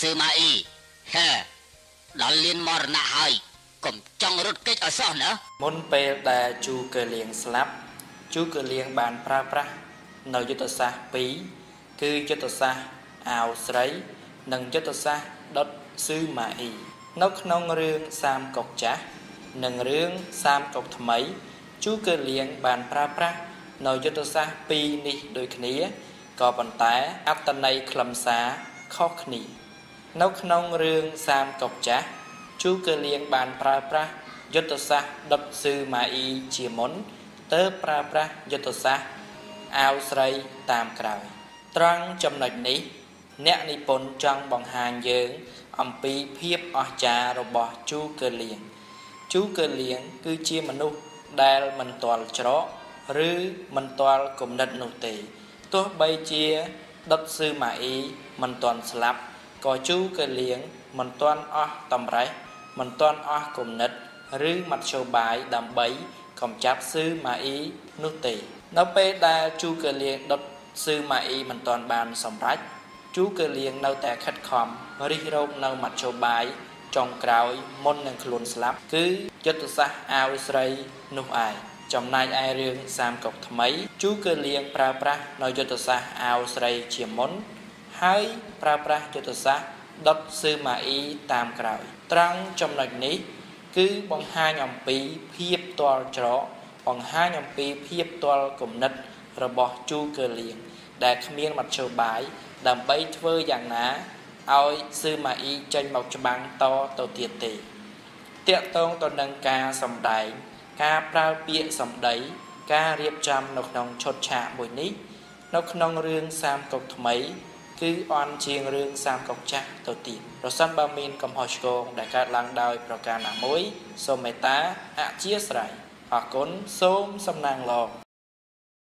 ស៊ឺម៉ាអ៊ីហេដល់លៀនមរណៈហើយកុំចង់រត់គេចឲ្យសោះណាមុនពេលដែលជូកើលៀងស្លាប់ជូកើលៀងបានប្រើប្រាស់នៅយុទ្ធសាស្ត្រពីរគឺយុទ្ធសាស្ត្រអាវស្រី និងយុទ្ធសាស្ត្រដុតស៊ឺម៉ាអ៊ីនៅក្នុងរឿងសាមកុកចាស់និងរឿងសាមកុកថ្មីជូកើលៀងបានប្រើប្រាស់នៅយុទ្ធសាស្ត្រពីរនេះដូចគ្នាក៏ប៉ុន្តែអត្តន័យខ្លឹមសារខុសគ្នា នៅក្នុងរឿងសាមកុកចាស់ជូកើលៀងបានប្រើប្រាស់យុទ្ធសាស្ត្រដុតស៊ឺម៉ាអ៊ីជាមុនទើបប្រើប្រាស់យុទ្ធសាស្ត្រអាវស្រីតាមក្រោយ ត្រង់ចំណុចនេះ អ្នកនិពន្ធចង់បង្ហាញយើង អំពីភាពអស្ចារ្យរបស់ជូកើលៀងជូកើលៀងគឺជាមនុស្សដែលមិនទាល់ច្រកឬមិនទាល់គំនិតនោះទេទោះបីជាដុតស៊ឺម៉ាអ៊ីមិនទាន់ស្លាប់ ក៏ជូកើលៀងមិនទាន់អស់តម្រេះមិនទាន់អស់គំនិត ឬមធ្យោបាយដើម្បីកំចាត់ស៊ឺម៉ាអ៊ីនោះទេ នៅពេលដែលជូកើលៀងដុតស៊ឺម៉ាអ៊ីមិនទាន់បានសម្រេចជូកើលៀងនៅតែខិតខំរិះរោបនៅមធ្យោបាយចុងក្រោយមុននឹងខ្លួនស្លាប់ គឺយុទ្ធសាស្ត្រអាវស្រីនោះឯងចំណែកឯរឿងសាមកុកថ្មីជូកើលៀងប្រើប្រាស់នៅយុទ្ធសាស្ត្រអាវស្រីជាមុន ហើយប្រើប្រាស់យុទ្ធសាស្ត្រដុតស៊ឺម៉ាអ៊ីតាមក្រោយ ត្រង់ចំណុចនេះ គឺបង្ហាញអំពីភាពទាល់ច្រកបង្ហាញអំពីភាពទាល់គំនិតរបស់ជូកើលៀងដែលគ្មានមធ្យោបាយដើម្បីធ្វើយ៉ាងណាឲ្យស៊ឺម៉ាអ៊ីចេញមកច្បាំងតទៅទៀតទេតាកតងទៅនឹងការសម្ដែង ការប្រើពាក្យសម្ដី ការរៀបចំនៅក្នុងឈុតឆាកមួយនេះ នៅក្នុងរឿងសាមកុកថ្មី គឺអន់ជាងរឿងសាមកុកចាស់ទៅទៀតប្រសិនបើមានកំហុសឆ្គងដែលកើតឡើងដោយប្រការណាមួយសូមមេត្តាអធិស្ឋានអរគុណសូមសំណាងល្អ